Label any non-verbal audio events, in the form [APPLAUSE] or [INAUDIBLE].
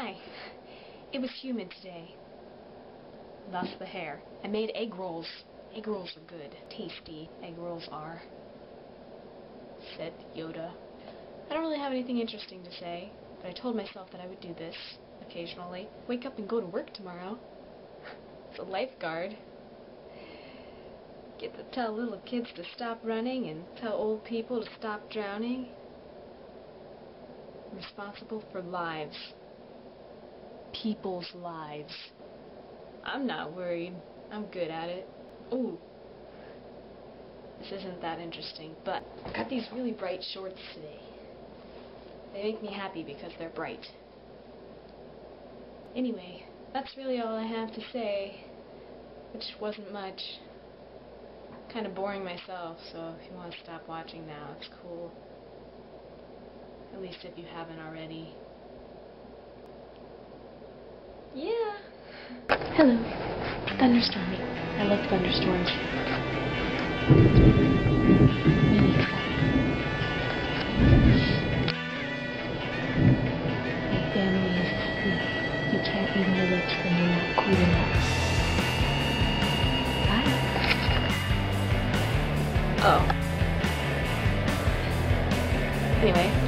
Hi. It was humid today. Thus the hair. I made egg rolls. Egg rolls are good. Tasty. Egg rolls are. Said Yoda. I don't really have anything interesting to say, but I told myself that I would do this occasionally. Wake up and go to work tomorrow. [LAUGHS] As a lifeguard. Get to tell little kids to stop running and tell old people to stop drowning. Responsible for lives. People's lives. I'm not worried. I'm good at it. Ooh. This isn't that interesting, but I got these really bright shorts today. They make me happy because they're bright. Anyway, that's really all I have to say, which wasn't much. Kind of boring myself, so if you want to stop watching now, it's cool. At least if you haven't already. Yeah. Hello. Thunderstorming. I love thunderstorms. My family is asleep. You can't read my lips when you're not cool enough. Bye. Oh. Anyway.